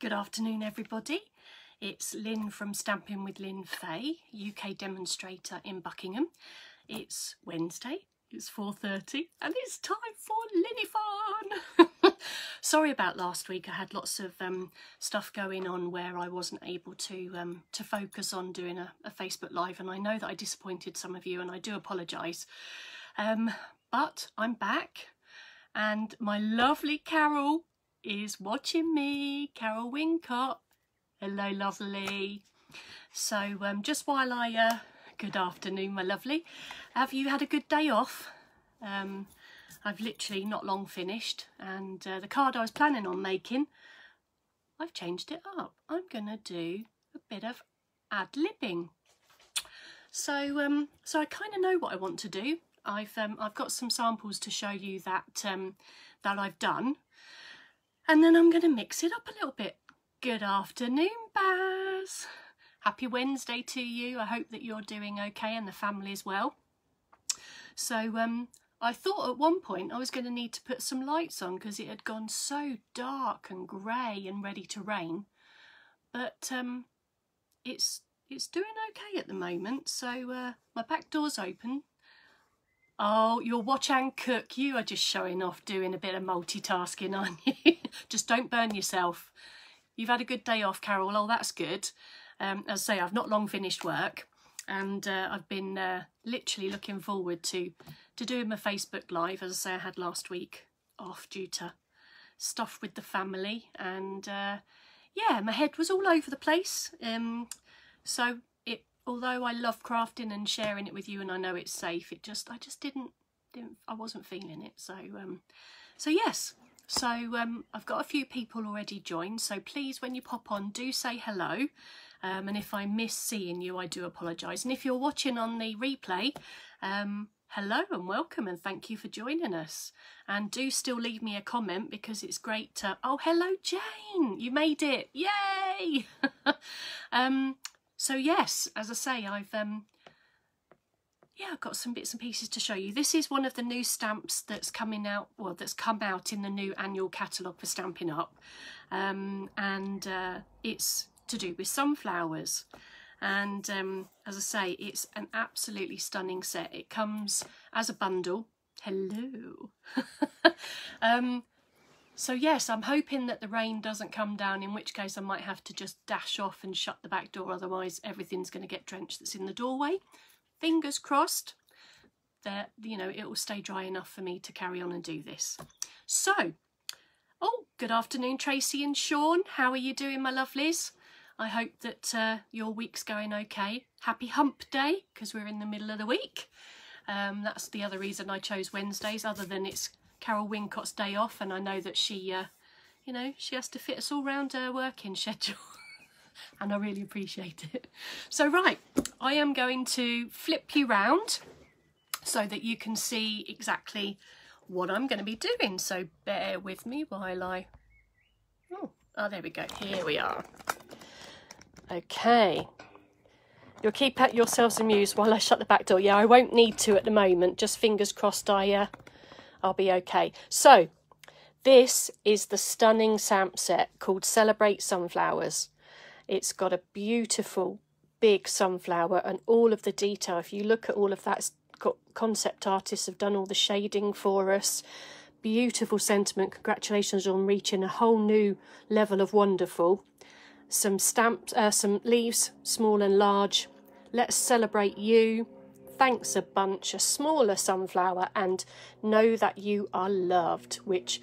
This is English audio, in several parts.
Good afternoon, everybody. It's Lynne from Stamping with Lynne Fahey, UK demonstrator in Buckingham. It's Wednesday, it's 4.30 and it's time for Linny Sorry about last week, I had lots of um, stuff going on where I wasn't able to um, to focus on doing a, a, Facebook Live and I know that I disappointed some of you and I do apologise. Um, but I'm back and my lovely Carol is watching me, Carol Wincott. Hello, lovely. So um, just while I, uh, good afternoon, my lovely. Have you had a good day off? Um, I've literally not long finished and uh, the card I was planning on making, I've changed it up. I'm going to do a bit of ad-libbing. So, um, so I kind of know what I want to do. I've um, I've got some samples to show you that um, that I've done and then I'm going to mix it up a little bit. Good afternoon, Baz. Happy Wednesday to you. I hope that you're doing okay and the family as well. So um, I thought at one point I was going to need to put some lights on because it had gone so dark and grey and ready to rain. But um, it's it's doing okay at the moment. So uh, my back door's open Oh, your watch and cook. You are just showing off doing a bit of multitasking, aren't you? just don't burn yourself. You've had a good day off, Carol. Oh, that's good. Um, as I say, I've not long finished work and uh, I've been uh, literally looking forward to, to doing my Facebook Live, as I say I had last week off due to stuff with the family. And uh, yeah, my head was all over the place. Um, so although I love crafting and sharing it with you and I know it's safe, it just I just didn't didn't I wasn't feeling it. So um so yes. So um I've got a few people already joined. So please when you pop on do say hello. Um, and if I miss seeing you, I do apologise. And if you're watching on the replay, um, hello and welcome and thank you for joining us. And do still leave me a comment because it's great to... Oh, hello, Jane! You made it! Yay! um, so yes, as I say, I've um, yeah, I've got some bits and pieces to show you. This is one of the new stamps that's coming out, well, that's come out in the new annual catalogue for Stampin' Up. Um, and uh, it's to do with sunflowers. And um, as I say, it's an absolutely stunning set. It comes as a bundle. Hello. um, so yes, I'm hoping that the rain doesn't come down, in which case I might have to just dash off and shut the back door, otherwise everything's going to get drenched that's in the doorway. Fingers crossed that, you know, it will stay dry enough for me to carry on and do this. So, oh, good afternoon Tracy and Sean. How are you doing, my lovelies? I hope that uh, your week's going okay. Happy hump day, because we're in the middle of the week. Um, that's the other reason I chose Wednesdays, other than it's Carol Wincott's day off and I know that she, uh, you know, she has to fit us all round her working schedule. and I really appreciate it. So right, I am going to flip you round so that you can see exactly what I'm going to be doing. So bear with me while I... Oh, oh there we go. Here we are. Okay. You'll keep at yourselves amused while I shut the back door. Yeah, I won't need to at the moment. Just fingers crossed I uh, I'll be okay. So, this is the stunning stamp set called Celebrate Sunflowers. It's got a beautiful big sunflower and all of the detail. If you look at all of that, concept artists have done all the shading for us. Beautiful sentiment. Congratulations on reaching a whole new level of wonderful. Some stamps, uh, some leaves, small and large. Let's celebrate you thanks a bunch, a smaller sunflower, and know that you are loved, which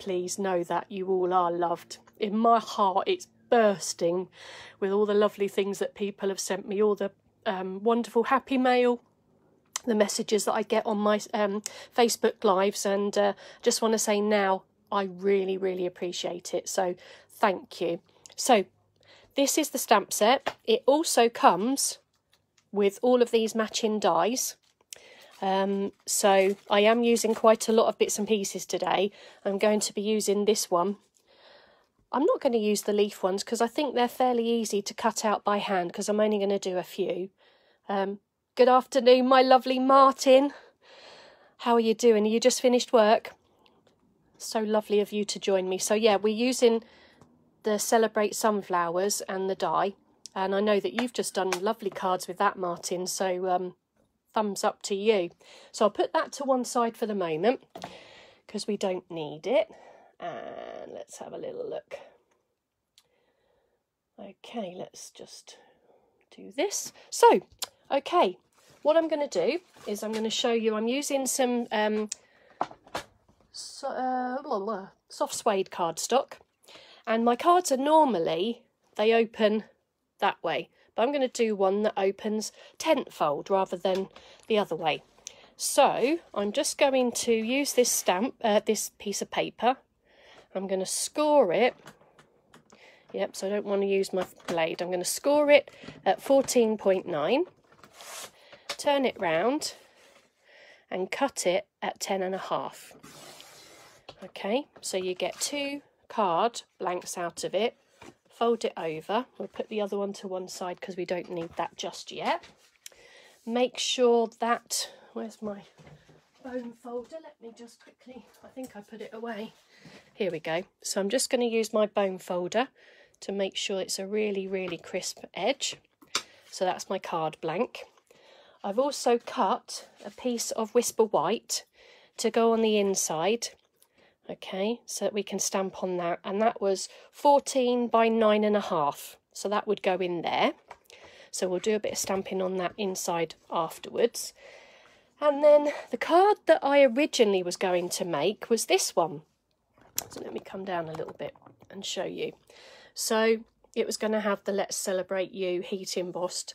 please know that you all are loved. In my heart, it's bursting with all the lovely things that people have sent me, all the um, wonderful happy mail, the messages that I get on my um, Facebook lives, and uh, just want to say now, I really, really appreciate it. So thank you. So this is the stamp set. It also comes with all of these matching dies. Um, so I am using quite a lot of bits and pieces today. I'm going to be using this one. I'm not going to use the leaf ones because I think they're fairly easy to cut out by hand because I'm only going to do a few. Um, good afternoon, my lovely Martin. How are you doing? Are you just finished work? So lovely of you to join me. So yeah, we're using the Celebrate Sunflowers and the die. And I know that you've just done lovely cards with that, Martin. So um, thumbs up to you. So I'll put that to one side for the moment because we don't need it. And let's have a little look. Okay, let's just do this. So, okay, what I'm going to do is I'm going to show you, I'm using some um, so, uh, soft suede cardstock. And my cards are normally, they open that way. But I'm going to do one that opens tenfold rather than the other way. So I'm just going to use this stamp, uh, this piece of paper. I'm going to score it. Yep, so I don't want to use my blade. I'm going to score it at 14.9, turn it round and cut it at 10 and a half. Okay, so you get two card blanks out of it fold it over. We'll put the other one to one side because we don't need that just yet. Make sure that, where's my bone folder? Let me just quickly, I think I put it away. Here we go. So I'm just going to use my bone folder to make sure it's a really, really crisp edge. So that's my card blank. I've also cut a piece of Whisper White to go on the inside okay so we can stamp on that. And that was 14 by nine and a half. So that would go in there. So we'll do a bit of stamping on that inside afterwards. And then the card that I originally was going to make was this one. So let me come down a little bit and show you. So it was going to have the let's celebrate you heat embossed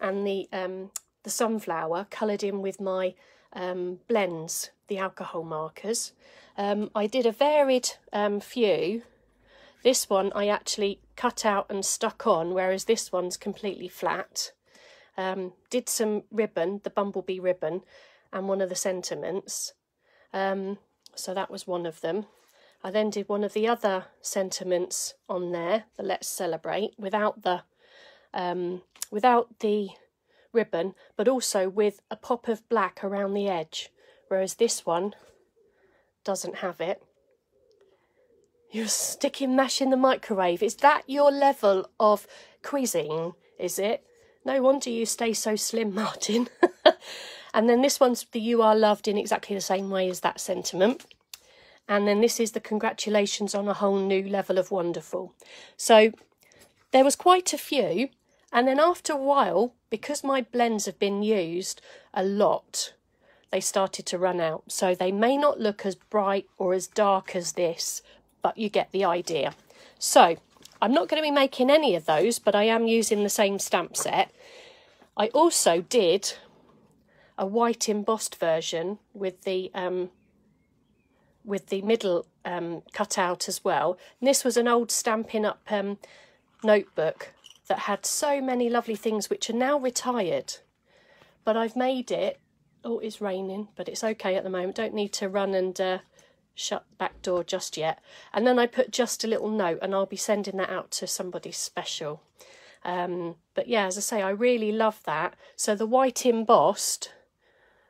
and the um the sunflower coloured in with my um blends the alcohol markers um, I did a varied um, few. This one I actually cut out and stuck on, whereas this one's completely flat. Um, did some ribbon, the bumblebee ribbon, and one of the sentiments. Um, so that was one of them. I then did one of the other sentiments on there, the Let's Celebrate, without the um, without the ribbon, but also with a pop of black around the edge. Whereas this one doesn't have it. You're sticking mash in the microwave. Is that your level of quizzing, is it? No wonder you stay so slim, Martin. and then this one's the You Are Loved in exactly the same way as that sentiment. And then this is the congratulations on a whole new level of wonderful. So there was quite a few. And then after a while, because my blends have been used a lot, they started to run out. So they may not look as bright or as dark as this, but you get the idea. So I'm not going to be making any of those, but I am using the same stamp set. I also did a white embossed version with the um, with the middle um, cut out as well. And this was an old Stampin' Up um, notebook that had so many lovely things which are now retired. But I've made it Oh, it's raining, but it's okay at the moment. Don't need to run and uh, shut the back door just yet. And then I put just a little note and I'll be sending that out to somebody special. Um, but yeah, as I say, I really love that. So the white embossed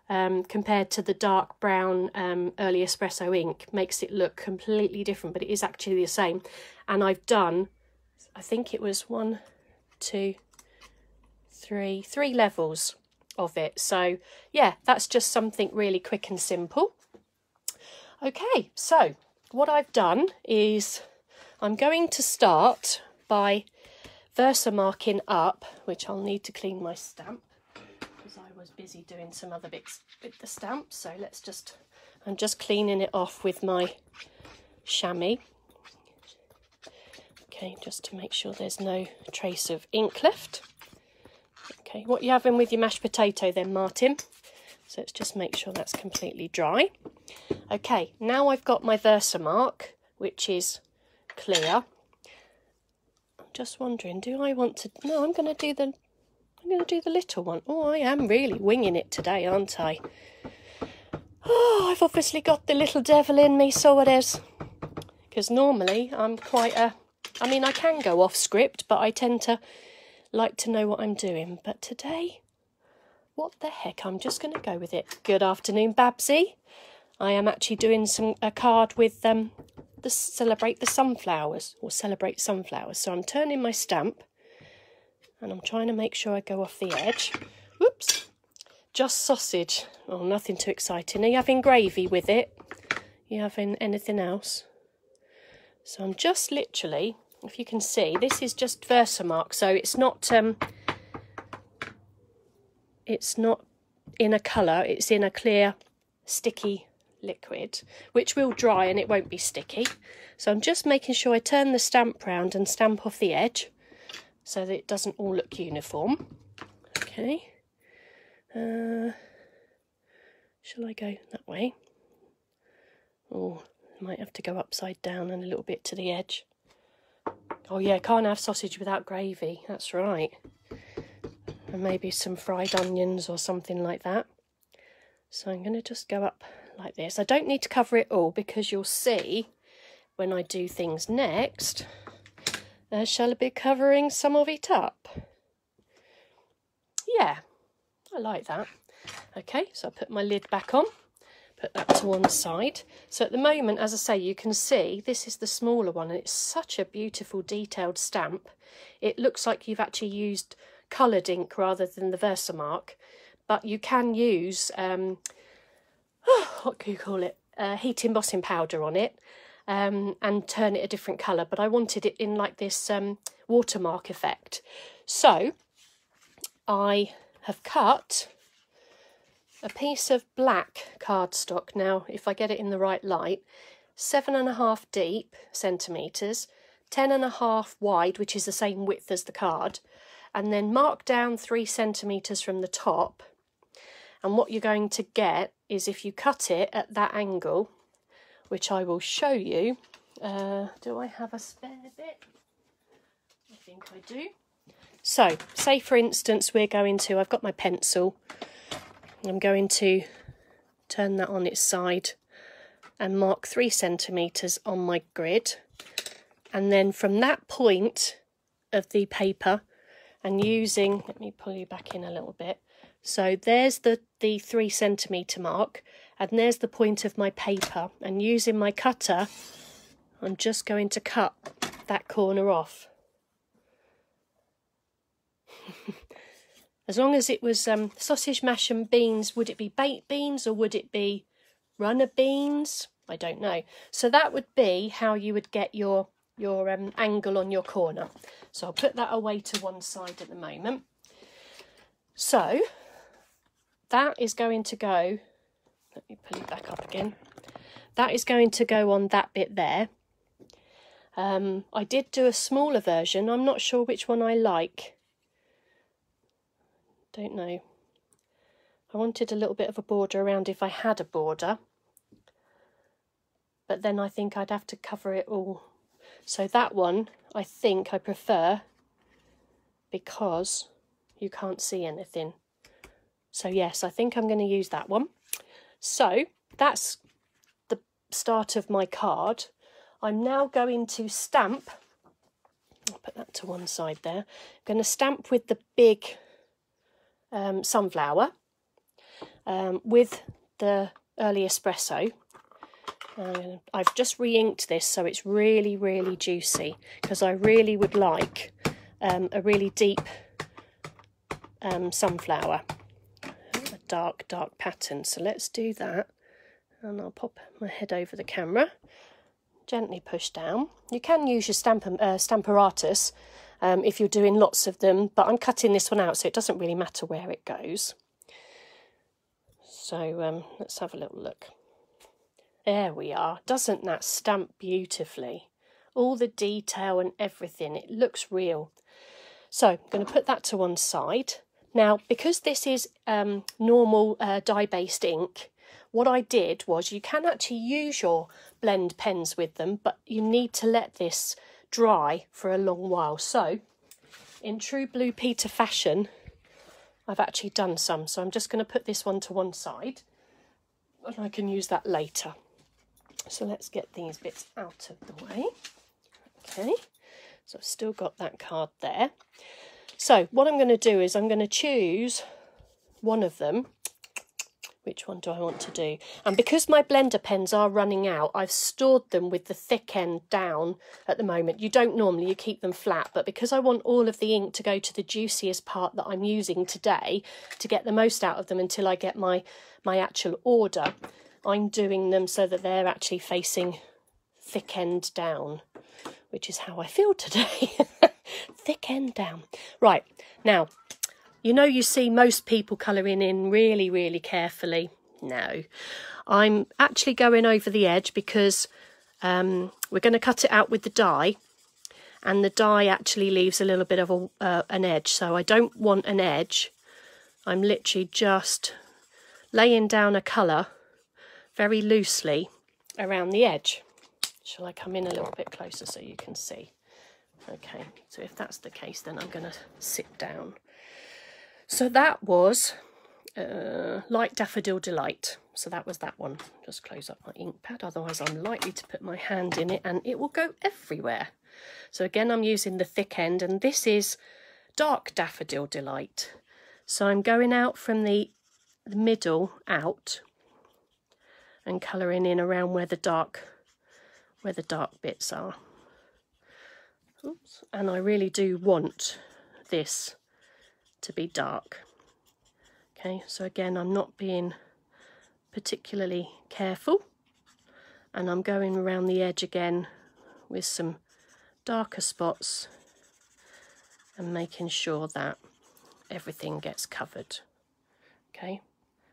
um, compared to the dark brown um, early espresso ink makes it look completely different, but it is actually the same. And I've done, I think it was one, two, three, three levels of it. So yeah, that's just something really quick and simple. Okay, so what I've done is I'm going to start by Versamarking up, which I'll need to clean my stamp because I was busy doing some other bits with the stamp. So let's just, I'm just cleaning it off with my chamois. Okay, just to make sure there's no trace of ink left. Okay, what you having with your mashed potato then, Martin? So let's just make sure that's completely dry. Okay, now I've got my Versamark, which is clear. I'm just wondering, do I want to... No, I'm going to do the... I'm going to do the little one. Oh, I am really winging it today, aren't I? Oh, I've obviously got the little devil in me, so it is. Because normally I'm quite a... I mean, I can go off script, but I tend to like to know what I'm doing. But today, what the heck, I'm just going to go with it. Good afternoon, Babsy. I am actually doing some a card with um, the celebrate the sunflowers or celebrate sunflowers. So I'm turning my stamp and I'm trying to make sure I go off the edge. Whoops. Just sausage. Oh, nothing too exciting. Are you having gravy with it? Are you having anything else? So I'm just literally, if you can see, this is just Versamark. So it's not, um, it's not in a colour. It's in a clear, sticky liquid, which will dry and it won't be sticky. So I'm just making sure I turn the stamp round and stamp off the edge so that it doesn't all look uniform. Okay. Uh, shall I go that way? Oh, might have to go upside down and a little bit to the edge. Oh yeah, can't have sausage without gravy. That's right. And maybe some fried onions or something like that. So I'm going to just go up like this. I don't need to cover it all because you'll see when I do things next, I shall be covering some of it up? Yeah, I like that. Okay, so I put my lid back on, put that to one side. So at the moment, as I say, you can see this is the smaller one and it's such a beautiful detailed stamp. It looks like you've actually used coloured ink rather than the Versamark, but you can use um, what can you call it, uh, heat embossing powder on it um, and turn it a different colour. But I wanted it in like this um, watermark effect. So I have cut a piece of black cardstock. Now, if I get it in the right light, seven and a half deep centimetres, ten and a half wide, which is the same width as the card, and then mark down three centimetres from the top and what you're going to get is if you cut it at that angle, which I will show you. Uh, do I have a spare bit? I think I do. So, say for instance, we're going to, I've got my pencil. I'm going to turn that on its side and mark three centimetres on my grid. And then from that point of the paper and using, let me pull you back in a little bit, so there's the, the three centimetre mark and there's the point of my paper and using my cutter I'm just going to cut that corner off. as long as it was um, sausage mash and beans, would it be baked beans or would it be runner beans? I don't know. So that would be how you would get your, your um, angle on your corner. So I'll put that away to one side at the moment. So that is going to go, let me pull it back up again. That is going to go on that bit there. Um, I did do a smaller version. I'm not sure which one I like. Don't know. I wanted a little bit of a border around if I had a border. But then I think I'd have to cover it all. So that one, I think I prefer because you can't see anything. So yes, I think I'm going to use that one. So that's the start of my card. I'm now going to stamp, I'll put that to one side there, I'm going to stamp with the big um, sunflower um, with the early espresso. Uh, I've just re-inked this so it's really, really juicy because I really would like um, a really deep um, sunflower A dark, dark pattern. So let's do that. And I'll pop my head over the camera, gently push down. You can use your stamp, uh, Stamparatus um, if you're doing lots of them, but I'm cutting this one out so it doesn't really matter where it goes. So um, let's have a little look. There we are. Doesn't that stamp beautifully? All the detail and everything. It looks real. So I'm going to put that to one side. Now, because this is um, normal uh, dye-based ink, what I did was you can actually use your blend pens with them, but you need to let this dry for a long while. So, in true Blue Peter fashion, I've actually done some. So I'm just going to put this one to one side and I can use that later. So let's get these bits out of the way. Okay, so I've still got that card there. So what I'm going to do is I'm going to choose one of them, which one do I want to do? And because my blender pens are running out, I've stored them with the thick end down at the moment. You don't normally, you keep them flat, but because I want all of the ink to go to the juiciest part that I'm using today to get the most out of them until I get my, my actual order, I'm doing them so that they're actually facing thick end down, which is how I feel today. thick end down. Right, now you know, you see most people colouring in really, really carefully. No, I'm actually going over the edge because um, we're going to cut it out with the die and the die actually leaves a little bit of a, uh, an edge. So I don't want an edge. I'm literally just laying down a colour very loosely around the edge. Shall I come in a little bit closer so you can see? Okay, so if that's the case, then I'm going to sit down. So that was uh, Light Daffodil Delight. So that was that one. Just close up my ink pad, otherwise I'm likely to put my hand in it and it will go everywhere. So again, I'm using the thick end and this is Dark Daffodil Delight. So I'm going out from the, middle out and colouring in around where the dark where the dark bits are. Oops. And I really do want this to be dark. Okay, so again, I'm not being particularly careful and I'm going around the edge again with some darker spots and making sure that everything gets covered. Okay.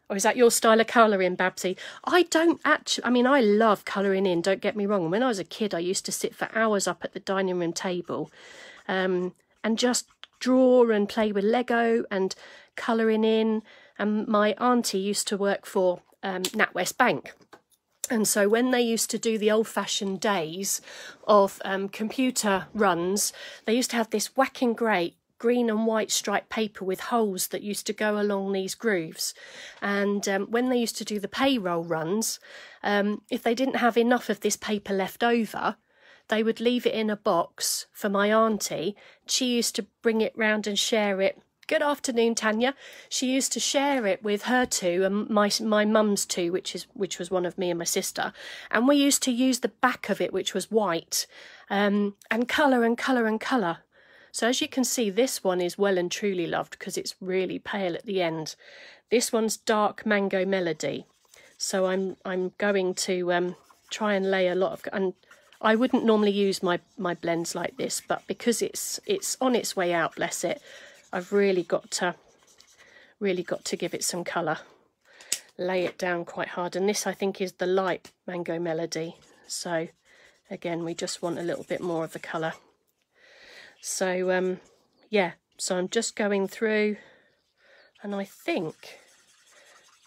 Or is that your style of colouring, Babsy? I don't actually, I mean, I love colouring in, don't get me wrong. When I was a kid, I used to sit for hours up at the dining room table um, and just draw and play with Lego and colouring in. And my auntie used to work for um, NatWest Bank. And so when they used to do the old fashioned days of um, computer runs, they used to have this whacking great green and white striped paper with holes that used to go along these grooves. And um, when they used to do the payroll runs, um, if they didn't have enough of this paper left over, they would leave it in a box for my auntie. She used to bring it round and share it. Good afternoon, Tanya. She used to share it with her two and my my mum's two, which is which was one of me and my sister. And we used to use the back of it, which was white, um, and colour and colour and colour. So as you can see, this one is well and truly loved because it's really pale at the end. This one's dark mango melody. So I'm I'm going to um, try and lay a lot of and I wouldn't normally use my, my blends like this, but because it's it's on its way out, bless it, I've really got to really got to give it some colour. Lay it down quite hard. And this I think is the light Mango Melody. So again, we just want a little bit more of the colour. So um, yeah, so I'm just going through and I think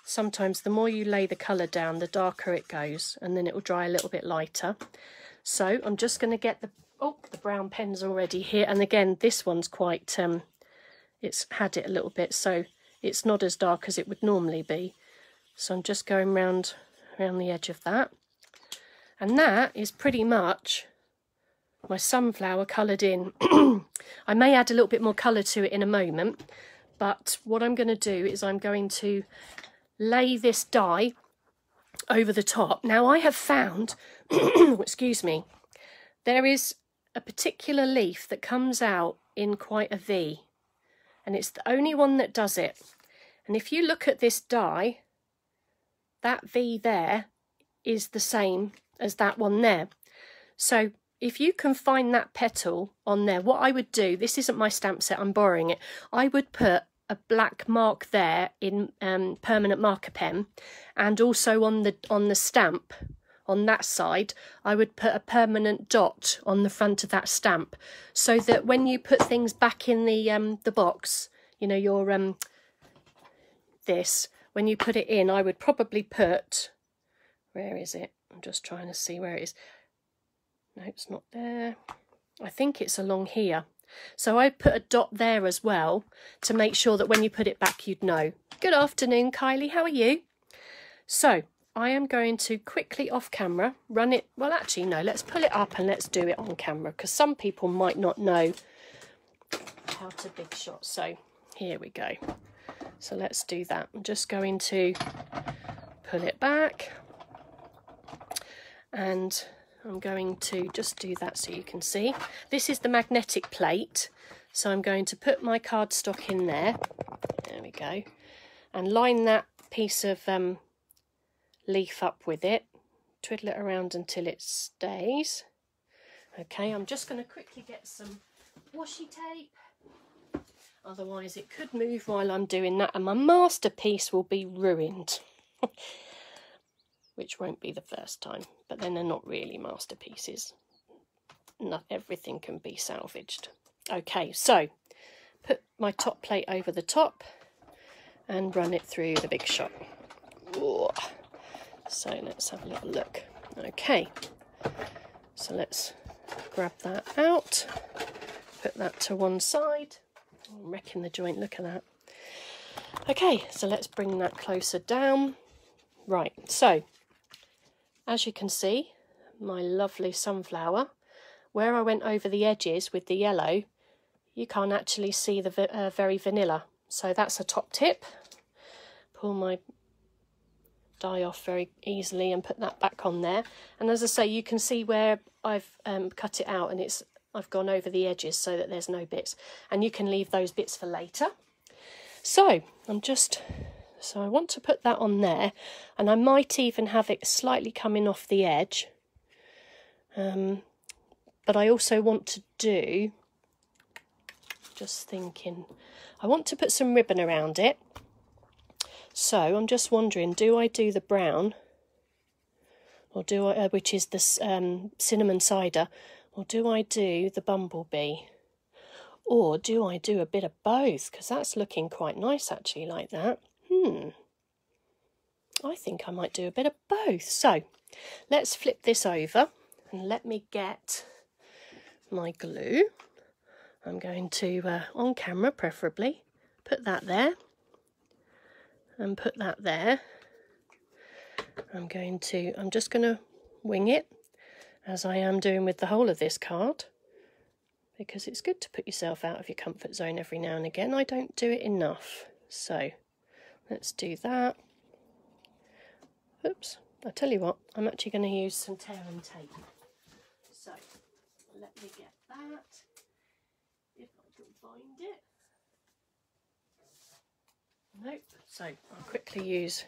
sometimes the more you lay the colour down, the darker it goes and then it will dry a little bit lighter. So I'm just going to get the, oh, the brown pens already here. And again, this one's quite, um, it's had it a little bit, so it's not as dark as it would normally be. So I'm just going round, around the edge of that. And that is pretty much my sunflower coloured in. I may add a little bit more colour to it in a moment, but what I'm going to do is I'm going to lay this die over the top. Now I have found, excuse me, there is a particular leaf that comes out in quite a V and it's the only one that does it. And if you look at this die, that V there is the same as that one there. So if you can find that petal on there, what I would do, this isn't my stamp set, I'm borrowing it, I would put a black mark there in um, permanent marker pen. And also on the on the stamp on that side I would put a permanent dot on the front of that stamp. So that when you put things back in the um, the box you know your um this when you put it in I would probably put where is it? I'm just trying to see where it is. No it's not there. I think it's along here so I put a dot there as well to make sure that when you put it back, you'd know. Good afternoon, Kylie. How are you? So I am going to quickly off camera run it. Well, actually, no, let's pull it up and let's do it on camera because some people might not know how to big shot. So here we go. So let's do that. I'm just going to pull it back and I'm going to just do that so you can see. This is the magnetic plate. So I'm going to put my cardstock in there. There we go. And line that piece of um, leaf up with it. Twiddle it around until it stays. Okay, I'm just going to quickly get some washi tape. Otherwise it could move while I'm doing that and my masterpiece will be ruined. which won't be the first time. But then they're not really masterpieces. Not everything can be salvaged. Okay, so put my top plate over the top and run it through the big shot. Ooh. So let's have a little look. Okay, so let's grab that out, put that to one side. I'm wrecking the joint, look at that. Okay, so let's bring that closer down. Right, so as you can see, my lovely sunflower, where I went over the edges with the yellow, you can't actually see the uh, very vanilla. So that's a top tip. Pull my die off very easily and put that back on there. And as I say, you can see where I've um, cut it out and it's I've gone over the edges so that there's no bits. And you can leave those bits for later. So I'm just so I want to put that on there and I might even have it slightly coming off the edge. Um, but I also want to do, just thinking, I want to put some ribbon around it. So I'm just wondering, do I do the brown or do I, uh, which is this um, cinnamon cider, or do I do the bumblebee? Or do I do a bit of both? Because that's looking quite nice actually like that. Hmm. I think I might do a bit of both. So let's flip this over and let me get my glue. I'm going to, uh, on camera preferably, put that there and put that there. I'm going to, I'm just going to wing it as I am doing with the whole of this card because it's good to put yourself out of your comfort zone every now and again. I don't do it enough. So Let's do that. Oops, I tell you what, I'm actually going to use some tear and tape. So, let me get that, if I can find it. Nope, so I'll quickly use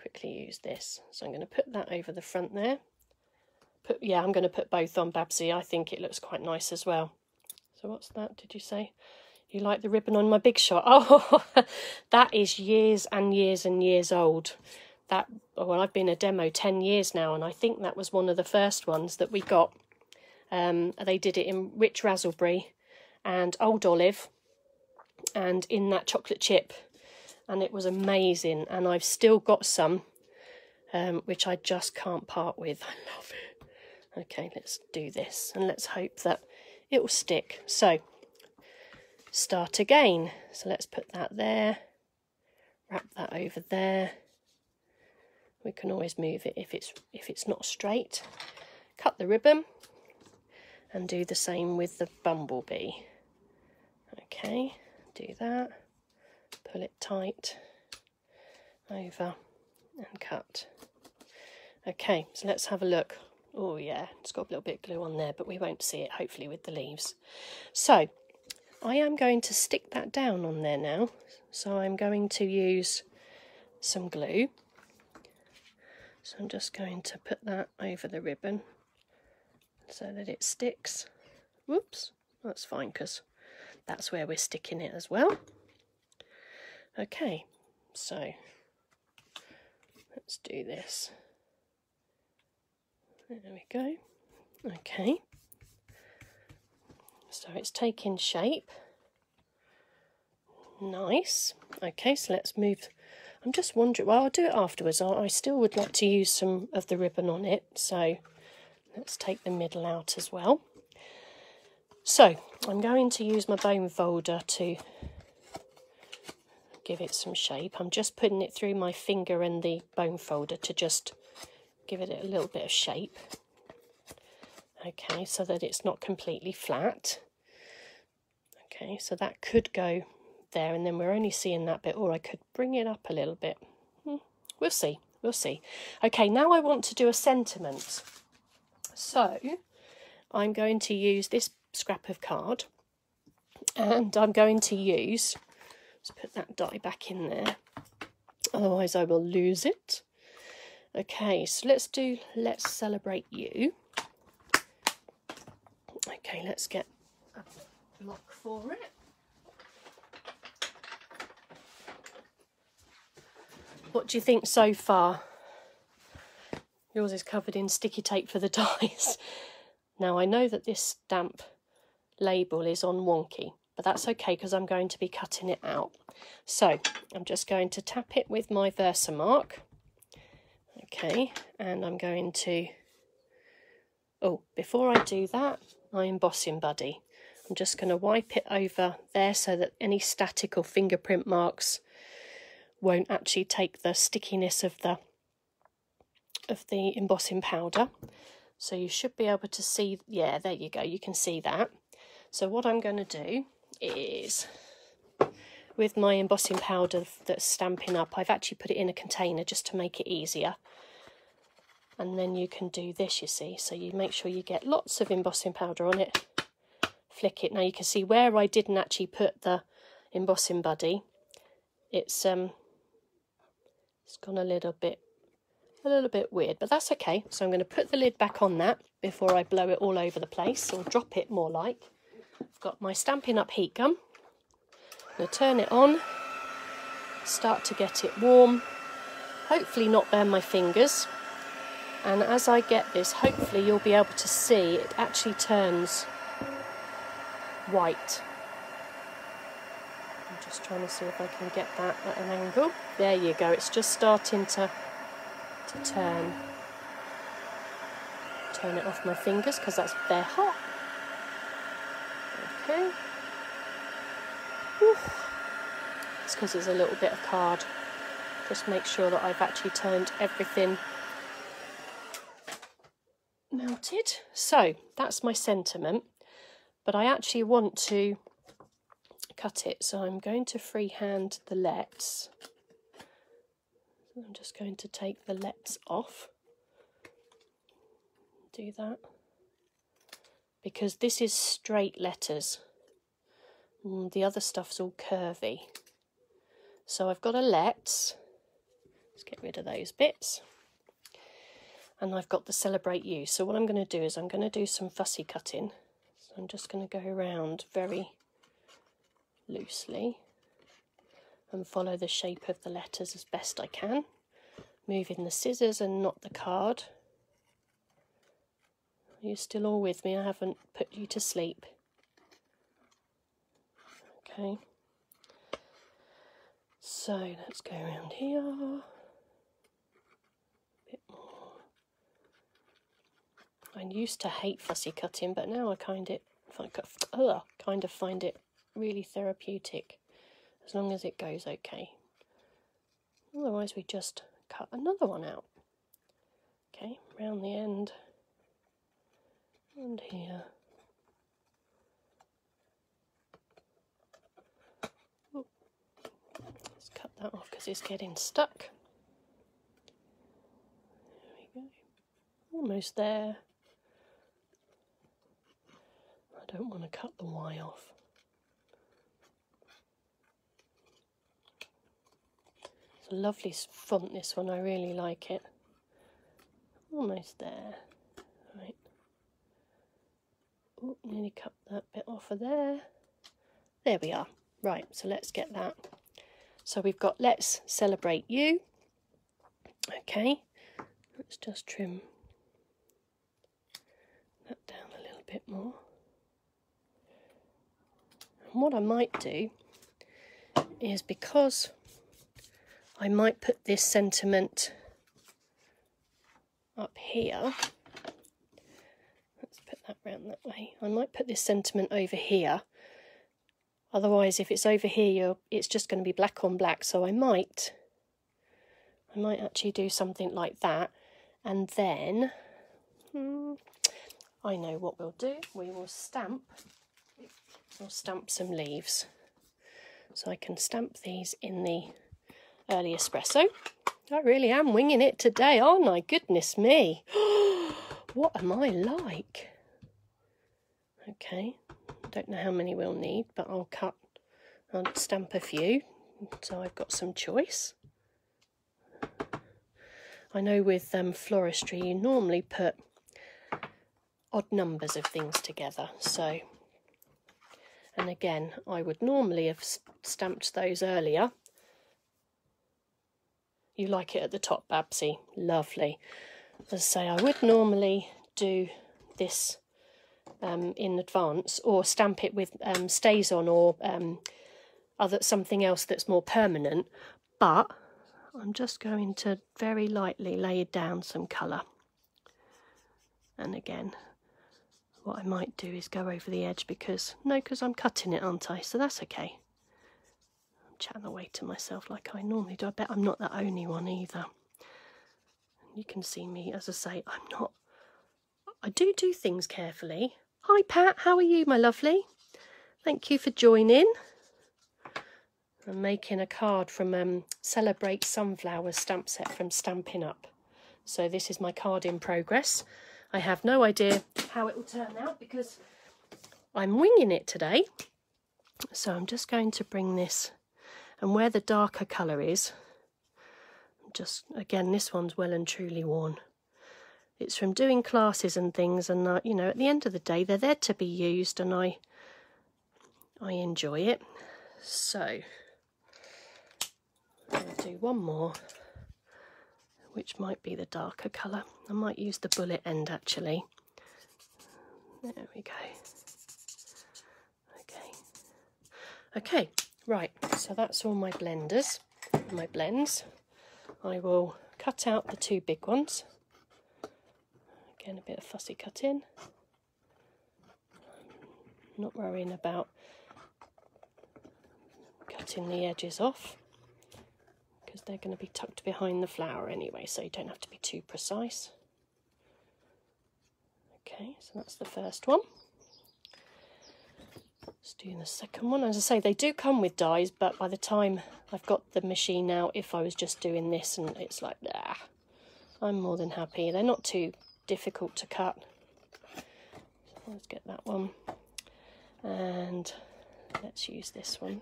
quickly use this. So I'm going to put that over the front there. Put Yeah, I'm going to put both on Babsy. I think it looks quite nice as well. So what's that, did you say? You like the ribbon on my big shot? Oh, that is years and years and years old. That well, I've been a demo ten years now, and I think that was one of the first ones that we got. Um, they did it in rich raspberry and old olive, and in that chocolate chip, and it was amazing. And I've still got some, um, which I just can't part with. I love it. Okay, let's do this, and let's hope that it will stick. So start again. So let's put that there, wrap that over there. We can always move it if it's if it's not straight. Cut the ribbon and do the same with the bumblebee. Okay, do that. Pull it tight over and cut. Okay, so let's have a look. Oh yeah, it's got a little bit of glue on there, but we won't see it hopefully with the leaves. So I am going to stick that down on there now. So I'm going to use some glue. So I'm just going to put that over the ribbon so that it sticks. Whoops, that's fine because that's where we're sticking it as well. Okay, so let's do this. There we go. Okay. So it's taking shape. Nice. Okay, so let's move. I'm just wondering, well, I'll do it afterwards. I still would like to use some of the ribbon on it. So let's take the middle out as well. So I'm going to use my bone folder to give it some shape. I'm just putting it through my finger and the bone folder to just give it a little bit of shape. Okay, so that it's not completely flat. Okay, so that could go there, and then we're only seeing that bit, or I could bring it up a little bit. Hmm, we'll see. we'll see. Okay, now I want to do a sentiment. So I'm going to use this scrap of card and I'm going to use, let's put that die back in there, otherwise I will lose it. Okay, so let's do Let's Celebrate You. Okay, let's get block for it. What do you think so far? Yours is covered in sticky tape for the dies. Now I know that this stamp label is on wonky, but that's okay because I'm going to be cutting it out. So I'm just going to tap it with my Versamark. Okay, and I'm going to, oh, before I do that, my embossing buddy. I'm just going to wipe it over there so that any static or fingerprint marks won't actually take the stickiness of the of the embossing powder. So you should be able to see, yeah, there you go, you can see that. So what I'm going to do is, with my embossing powder that's Stampin' Up, I've actually put it in a container just to make it easier. And then you can do this, you see. So you make sure you get lots of embossing powder on it, flick it. Now you can see where I didn't actually put the embossing buddy, it's um it's gone a little bit a little bit weird, but that's okay. So I'm going to put the lid back on that before I blow it all over the place, or drop it more like. I've got my Stampin' Up heat gun. I'm going to turn it on, start to get it warm, hopefully not burn my fingers. And as I get this, hopefully you'll be able to see it actually turns white. I'm just trying to see if I can get that at an angle. There you go, it's just starting to, to turn. Turn it off my fingers because that's they're hot. Okay. Whew. It's because it's a little bit of card. Just make sure that I've actually turned everything melted. So that's my sentiment, but I actually want to cut it. So I'm going to freehand the lets. I'm just going to take the lets off. Do that. Because this is straight letters. And the other stuff's all curvy. So I've got a let's. Let's get rid of those bits and I've got the Celebrate You. So what I'm going to do is I'm going to do some fussy cutting. I'm just going to go around very loosely and follow the shape of the letters as best I can. Moving the scissors and not the card. Are you still all with me? I haven't put you to sleep. Okay. So let's go around here. I used to hate fussy cutting, but now I kind ugh, kind of find it really therapeutic, as long as it goes okay. Otherwise, we just cut another one out. Okay, round the end, and here. Let's cut that off because it's getting stuck. There we go. Almost there. I don't want to cut the Y off. It's a lovely font, this one. I really like it. Almost there. Right. Oh, nearly cut that bit off of there. There we are. Right, so let's get that. So we've got Let's Celebrate You. Okay, let's just trim that down a little bit more what I might do is because I might put this sentiment up here. Let's put that round that way. I might put this sentiment over here. Otherwise, if it's over here, it's just going to be black on black. So I might, I might actually do something like that. And then, hmm, I know what we'll do. We will stamp I'll stamp some leaves. So I can stamp these in the early espresso. I really am winging it today, aren't I? Goodness me. what am I like? Okay, don't know how many we'll need, but I'll cut, I'll stamp a few, so I've got some choice. I know with um, floristry you normally put odd numbers of things together, so and again I would normally have stamped those earlier. You like it at the top Babsy. Lovely. As I say I would normally do this um, in advance or stamp it with um, on or um, other something else that's more permanent. But I'm just going to very lightly lay down some colour. And again what I might do is go over the edge because, no, because I'm cutting it, aren't I? So that's okay. I'm chatting away to myself like I normally do. I bet I'm not the only one either. You can see me, as I say, I'm not, I do do things carefully. Hi Pat, how are you, my lovely? Thank you for joining. I'm making a card from um, Celebrate Sunflowers stamp set from Stampin' Up. So this is my card in progress. I have no idea how it will turn out because I'm winging it today. So I'm just going to bring this and where the darker colour is, just again this one's well and truly worn. It's from doing classes and things and uh, you know at the end of the day they're there to be used and I I enjoy it. So I'll do one more which might be the darker colour. I might use the bullet end actually. There we go. Okay. Okay, right, so that's all my blenders, my blends. I will cut out the two big ones. Again, a bit of fussy cutting. Not worrying about cutting the edges off because they're going to be tucked behind the flower anyway, so you don't have to be too precise. Okay, so that's the first one. Let's do the second one. As I say, they do come with dies, but by the time I've got the machine out, if I was just doing this and it's like, ah, I'm more than happy. They're not too difficult to cut. So let's get that one. And let's use this one.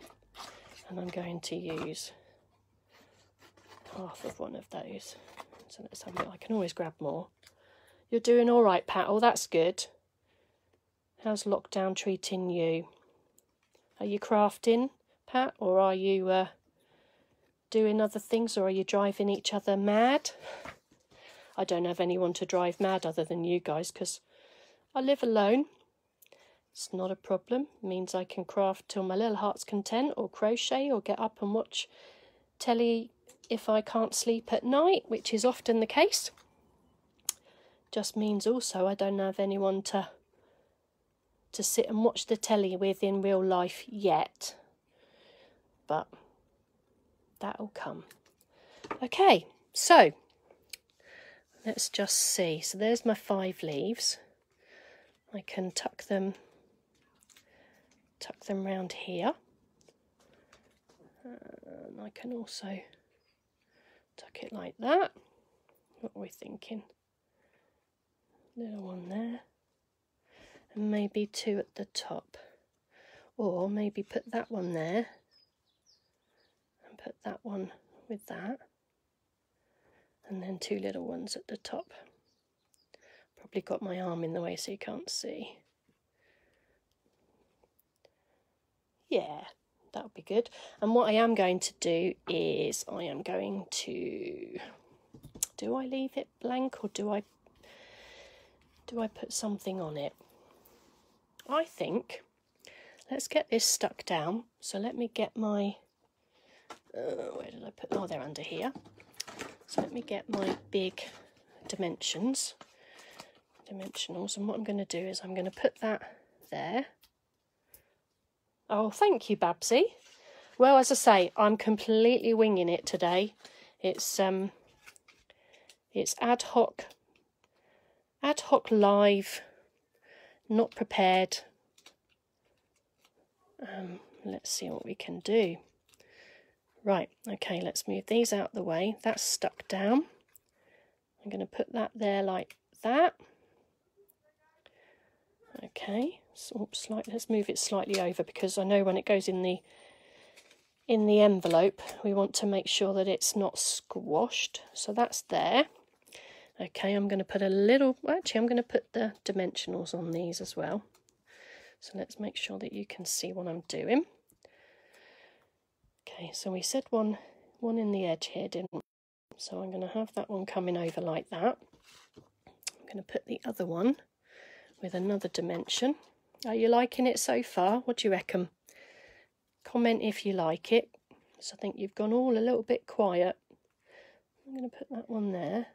And I'm going to use half of one of those. So let's have a look. I can always grab more. You're doing all right, Pat. Oh, that's good. How's lockdown treating you? Are you crafting, Pat, or are you uh, doing other things, or are you driving each other mad? I don't have anyone to drive mad other than you guys because I live alone. It's not a problem. It means I can craft till my little heart's content, or crochet, or get up and watch telly if I can't sleep at night, which is often the case. Just means also I don't have anyone to to sit and watch the telly with in real life yet. But that'll come. Okay, so let's just see. So there's my five leaves. I can tuck them tuck them round here. And I can also tuck it like that. What are we thinking? Little one there. And maybe two at the top. Or maybe put that one there. And put that one with that. And then two little ones at the top. Probably got my arm in the way so you can't see. Yeah, that would be good. And what I am going to do is I am going to do I leave it blank or do I do I put something on it? I think let's get this stuck down. So let me get my uh, where did I put? Oh, they're under here. So let me get my big dimensions, dimensionals, and what I'm going to do is I'm going to put that there Oh, thank you, Babsy. Well, as I say, I'm completely winging it today. It's um, it's ad hoc, ad hoc live, not prepared. Um, let's see what we can do. Right, okay, let's move these out the way. That's stuck down. I'm going to put that there like that. Okay, oops, let's move it slightly over because I know when it goes in the in the envelope we want to make sure that it's not squashed. So that's there. Okay, I'm going to put a little, actually I'm going to put the dimensionals on these as well. So let's make sure that you can see what I'm doing. Okay, so we said one, one in the edge here, didn't we? So I'm going to have that one coming over like that. I'm going to put the other one with another dimension. Are you liking it so far? What do you reckon? Comment if you like it. So I think you've gone all a little bit quiet. I'm going to put that one there.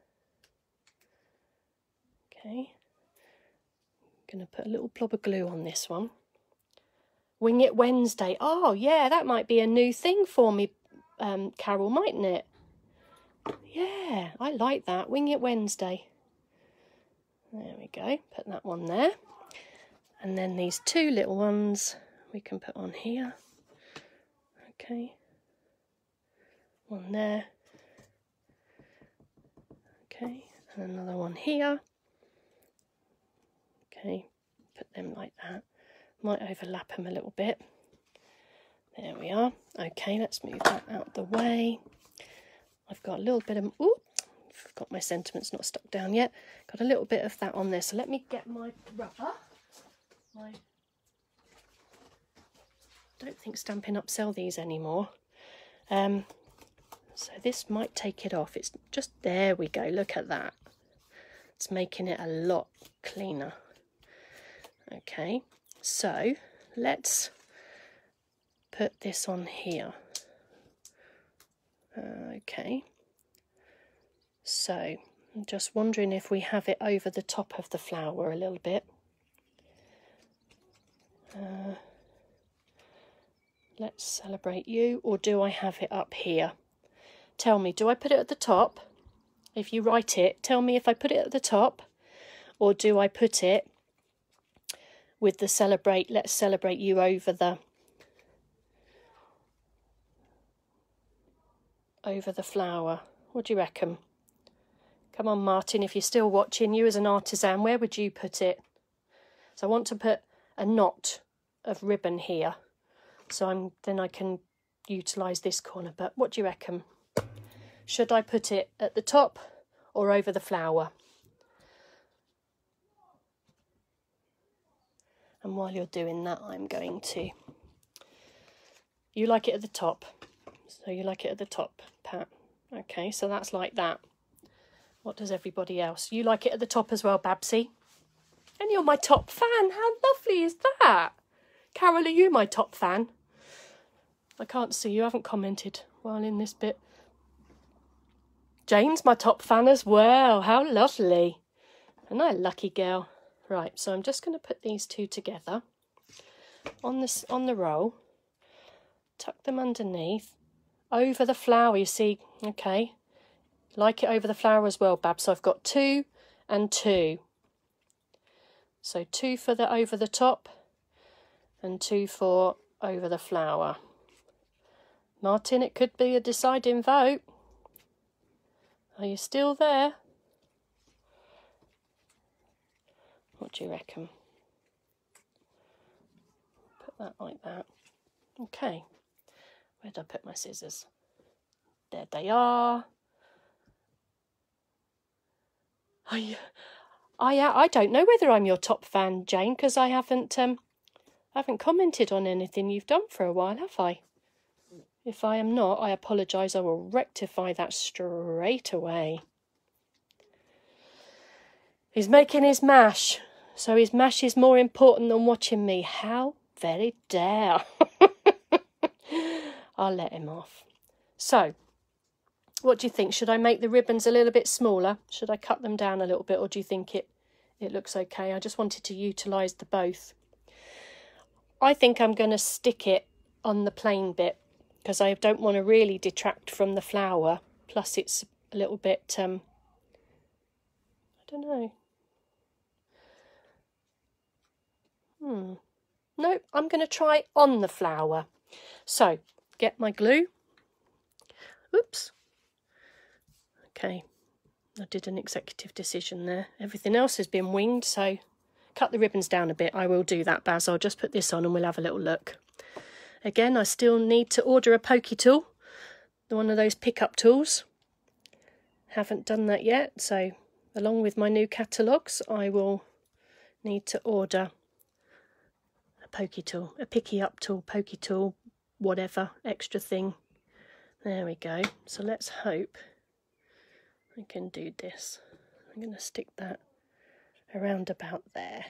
Okay. I'm going to put a little blob of glue on this one. Wing It Wednesday. Oh, yeah, that might be a new thing for me, um, Carol, mightn't it? Yeah, I like that. Wing It Wednesday. There we go. Put that one there. And then these two little ones we can put on here. Okay. One there. Okay, and another one here. Okay, put them like that. Might overlap them a little bit. There we are. Okay, let's move that out of the way. I've got a little bit of, ooh, I've got my sentiments not stuck down yet. Got a little bit of that on there. So let me get my rubber. My, don't think Stampin' Up sell these anymore. Um, so this might take it off. It's just, there we go. Look at that. It's making it a lot cleaner. Okay, so let's put this on here. Okay, so I'm just wondering if we have it over the top of the flower a little bit. Uh, let's celebrate you, or do I have it up here? Tell me, do I put it at the top? If you write it, tell me if I put it at the top, or do I put it with the celebrate, let's celebrate you over the over the flower. What do you reckon? Come on, Martin, if you're still watching, you as an artisan, where would you put it? So I want to put a knot of ribbon here. So I'm then I can utilise this corner. But what do you reckon? Should I put it at the top or over the flower? And while you're doing that, I'm going to... You like it at the top. So you like it at the top, Pat. Okay, so that's like that. What does everybody else? You like it at the top as well, Babsy? And you're my top fan. How lovely is that? Carol, are you my top fan? I can't see you. I haven't commented while in this bit. Jane's my top fan as well. How lovely. And I lucky girl. Right, so I'm just going to put these two together on this on the roll. Tuck them underneath. Over the flower, you see, okay. Like it over the flower as well, Bab. So I've got two and two. So two for the over the top and two for over the flower. Martin, it could be a deciding vote. Are you still there? What do you reckon? Put that like that. Okay. Where did I put my scissors? There they are. I, I, I don't know whether I'm your top fan, Jane, because I haven't, um, I haven't commented on anything you've done for a while, have I? If I am not, I apologise. I will rectify that straight away. He's making his mash. So his mash is more important than watching me. How very dare. I'll let him off. So, what do you think? Should I make the ribbons a little bit smaller? Should I cut them down a little bit or do you think it, it looks okay? I just wanted to utilise the both. I think I'm going to stick it on the plain bit because I don't want to really detract from the flower. Plus it's a little bit, um, I don't know, Hmm. No, I'm going to try on the flower. So, get my glue. Oops. Okay, I did an executive decision there. Everything else has been winged, so cut the ribbons down a bit. I will do that, Baz. I'll just put this on and we'll have a little look. Again, I still need to order a pokey tool, one of those pickup tools. Haven't done that yet, so along with my new catalogues, I will need to order a pokey tool, a picky up tool, pokey tool, whatever extra thing. There we go. So let's hope I can do this. I'm going to stick that around about there.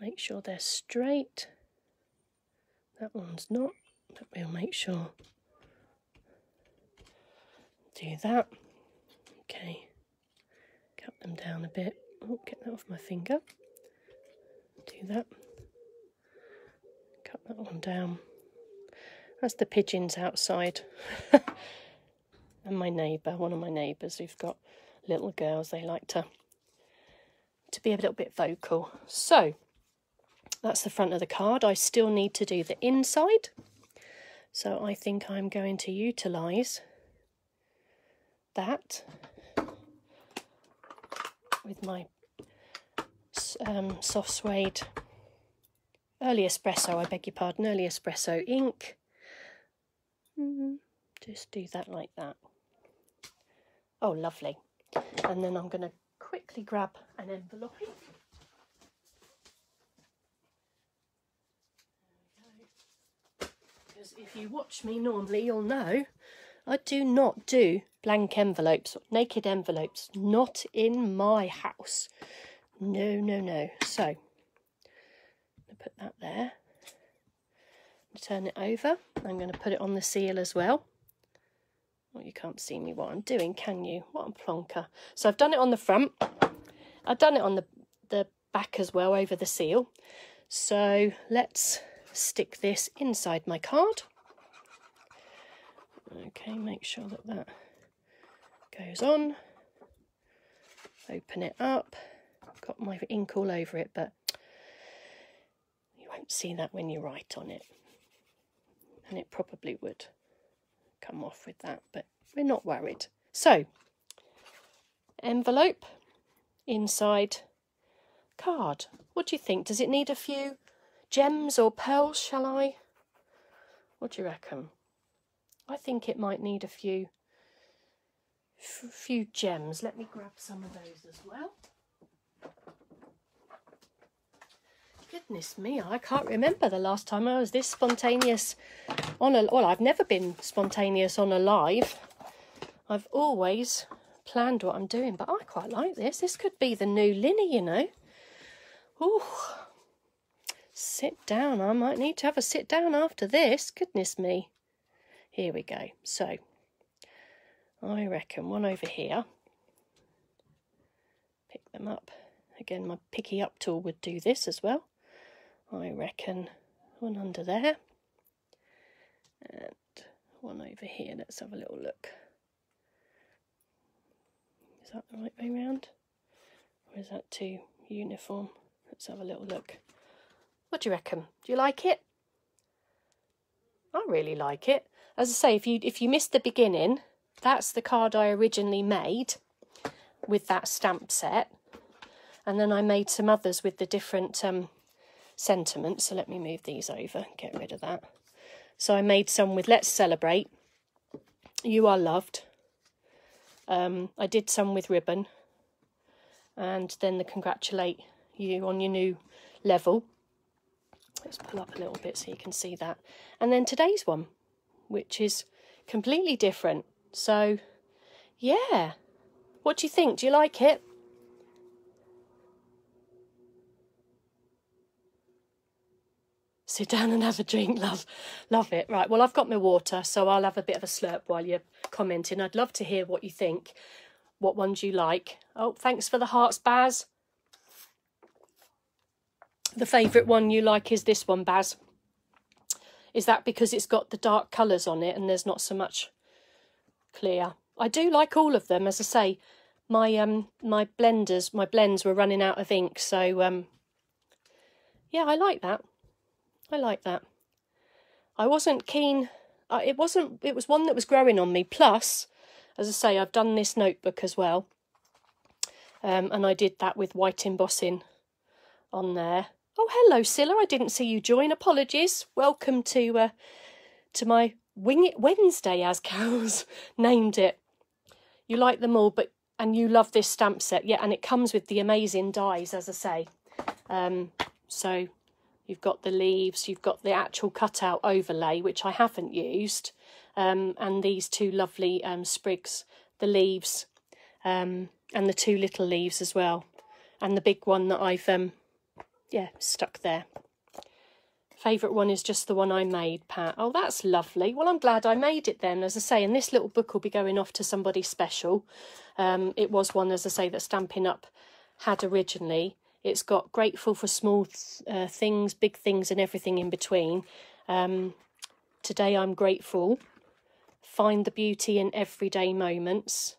Make sure they're straight. That one's not, but we'll make sure. Do that. Okay. Cut them down a bit. Oh, get that off my finger. Do that. Cut that one down. That's the pigeons outside. and my neighbour, one of my neighbours who've got little girls, they like to to be a little bit vocal. So that's the front of the card. I still need to do the inside. So I think I'm going to utilise that with my um, soft suede early espresso, I beg your pardon, early espresso ink. Mm, just do that like that. Oh, lovely. And then I'm going to quickly grab an envelope. Because if you watch me normally, you'll know I do not do blank envelopes, naked envelopes, not in my house. No, no, no. So, put that there. Turn it over. I'm going to put it on the seal as well. Well, you can't see me what I'm doing, can you? What a plonker. So I've done it on the front. I've done it on the, the back as well over the seal. So let's stick this inside my card. Okay, make sure that that goes on. Open it up. Got my ink all over it, but you won't see that when you write on it. And it probably would come off with that, but we're not worried. So, envelope, inside card. What do you think? Does it need a few gems or pearls, shall I? What do you reckon? I think it might need a few few gems. Let me grab some of those as well. Goodness me, I can't remember the last time I was this spontaneous on a well, I've never been spontaneous on a live. I've always planned what I'm doing, but I quite like this. This could be the new Linny, you know. Ooh. Sit down. I might need to have a sit down after this. Goodness me. Here we go. So, I reckon one over here. Pick them up. Again, my picky up tool would do this as well. I reckon one under there and one over here. Let's have a little look. Is that the right way round? Or is that too uniform? Let's have a little look. What do you reckon? Do you like it? I really like it. As I say, if you if you missed the beginning, that's the card I originally made with that stamp set. And then I made some others with the different um, sentiments. So let me move these over, get rid of that. So I made some with Let's Celebrate, You Are Loved. Um, I did some with ribbon. And then the Congratulate You on Your New Level. Let's pull up a little bit so you can see that. And then today's one, which is completely different. So, yeah. What do you think? Do you like it? Sit down and have a drink, love. Love it. Right, well, I've got my water, so I'll have a bit of a slurp while you're commenting. I'd love to hear what you think, what ones you like. Oh, thanks for the hearts, Baz. The favourite one you like is this one, Baz. Is that because it's got the dark colours on it and there's not so much clear? I do like all of them. As I say, my um my blenders, my blends were running out of ink, so um yeah, I like that. I like that. I wasn't keen uh, it wasn't. It was one that was growing on me. Plus, as I say, I've done this notebook as well, um, and I did that with white embossing on there. Oh, hello, Scylla. I didn't see you join. Apologies. Welcome to uh, to my Wing It Wednesday, as Carol's named it. You like them all, but and you love this stamp set, yeah. And it comes with the amazing dies, as I say. Um, so you've got the leaves, you've got the actual cutout overlay, which I haven't used, um, and these two lovely um, sprigs, the leaves, um, and the two little leaves as well, and the big one that I've, um, yeah, stuck there. Favourite one is just the one I made, Pat. Oh, that's lovely. Well, I'm glad I made it then, as I say, and this little book will be going off to somebody special. Um, it was one, as I say, that Stampin' Up! had originally. It's got grateful for small uh, things, big things, and everything in between. Um, today I'm grateful. Find the beauty in everyday moments.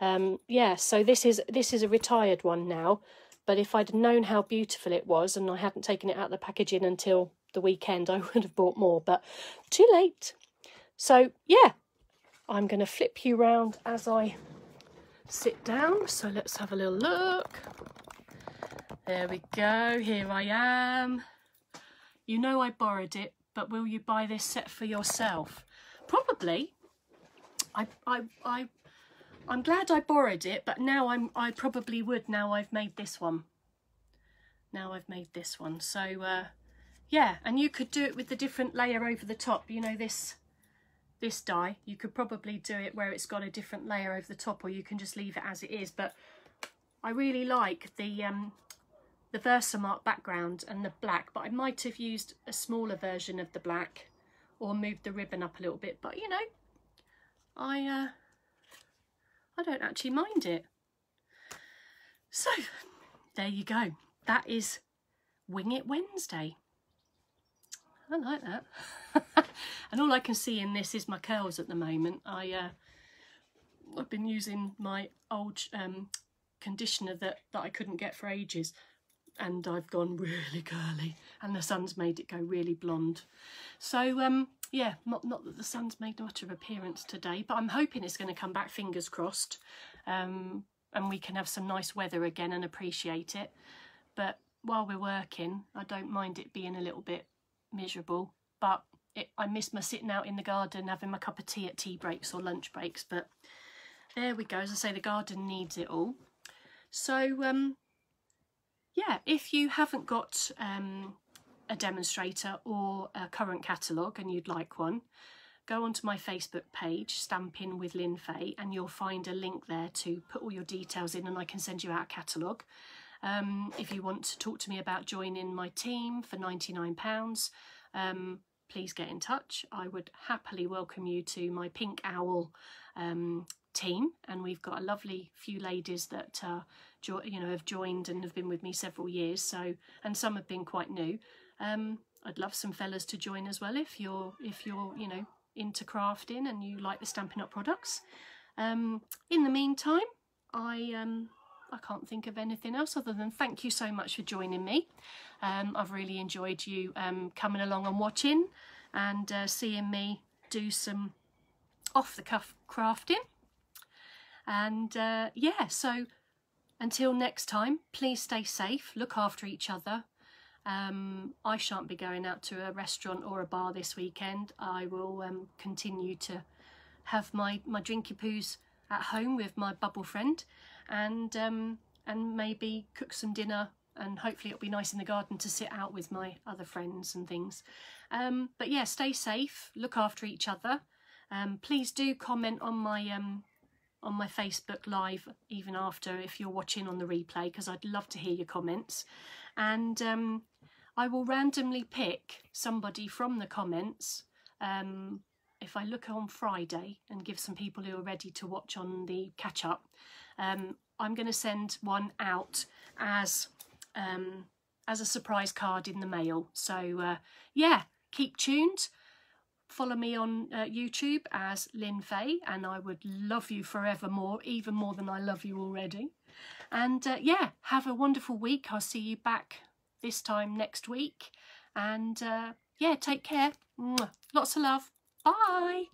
Um, yeah, so this is this is a retired one now, but if I'd known how beautiful it was and I hadn't taken it out of the packaging until the weekend, I would have bought more, but too late. So, yeah, I'm going to flip you round as I sit down. So let's have a little look. There we go, here I am. You know I borrowed it, but will you buy this set for yourself? Probably. I, I, I, I'm glad I borrowed it, but now I'm, I probably would now I've made this one. Now I've made this one. So, uh, yeah and you could do it with the different layer over the top you know this this die you could probably do it where it's got a different layer over the top or you can just leave it as it is but I really like the um the Versamark background and the black but I might have used a smaller version of the black or moved the ribbon up a little bit but you know I uh I don't actually mind it so there you go that is Wing It Wednesday I like that. and all I can see in this is my curls at the moment. I, uh, I've been using my old um, conditioner that, that I couldn't get for ages and I've gone really curly and the sun's made it go really blonde. So um, yeah, not, not that the sun's made much of appearance today, but I'm hoping it's going to come back, fingers crossed, um, and we can have some nice weather again and appreciate it. But while we're working, I don't mind it being a little bit miserable. But it, I miss my sitting out in the garden having my cup of tea at tea breaks or lunch breaks. But there we go. As I say, the garden needs it all. So, um, yeah, if you haven't got um, a demonstrator or a current catalogue and you'd like one, go onto my Facebook page, Stampin' with Lynne Fahey, and you'll find a link there to put all your details in and I can send you out a catalogue. Um, if you want to talk to me about joining my team for £99, um, please get in touch. I would happily welcome you to my Pink Owl um, team and we've got a lovely few ladies that uh, you know have joined and have been with me several years so and some have been quite new um, I'd love some fellas to join as well if you're if you're you know into crafting and you like the Stampin' Up products um, in the meantime I um, I can't think of anything else other than thank you so much for joining me. Um, I've really enjoyed you um, coming along and watching and uh, seeing me do some off-the-cuff crafting. And uh, yeah, so until next time, please stay safe, look after each other. Um, I shan't be going out to a restaurant or a bar this weekend. I will um, continue to have my, my drinky poos at home with my bubble friend and um, and maybe cook some dinner and hopefully it'll be nice in the garden to sit out with my other friends and things. Um, but yeah, stay safe, look after each other. Um, please do comment on my um, on my Facebook live even after if you're watching on the replay because I'd love to hear your comments. And um, I will randomly pick somebody from the comments um, if I look on Friday and give some people who are ready to watch on the catch up um, I'm going to send one out as um, as a surprise card in the mail. So uh, yeah, keep tuned. Follow me on uh, YouTube as Lynne Fahey, and I would love you forevermore, even more than I love you already. And uh, yeah, have a wonderful week. I'll see you back this time next week. And uh, yeah, take care. Lots of love. Bye!